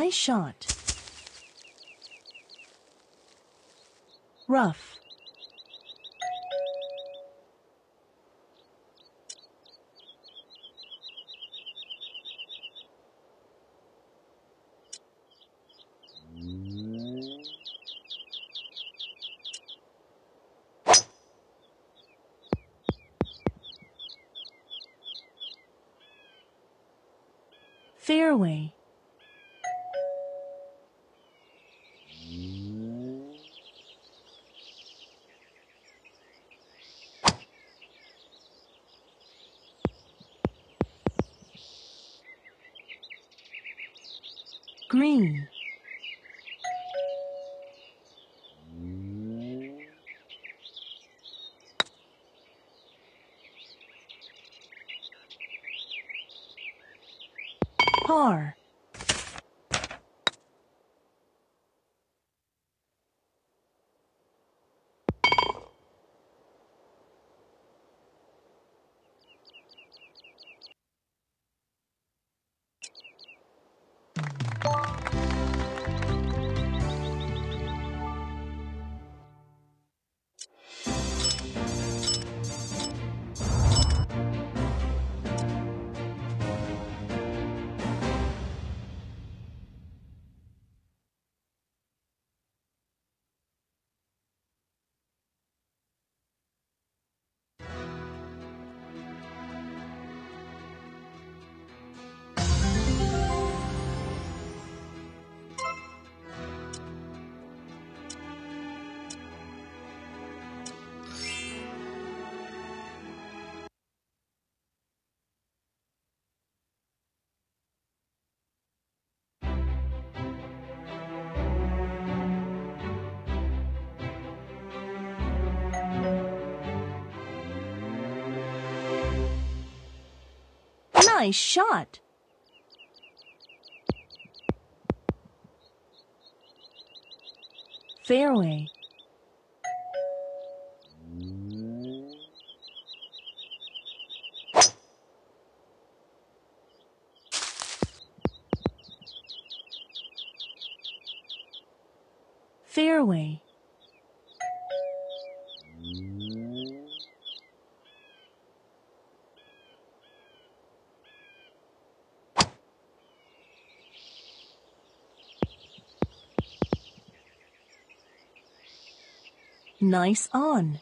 Nice shot. Rough. Fairway. Green. Par. Nice shot. Fairway. Fairway. Nice on.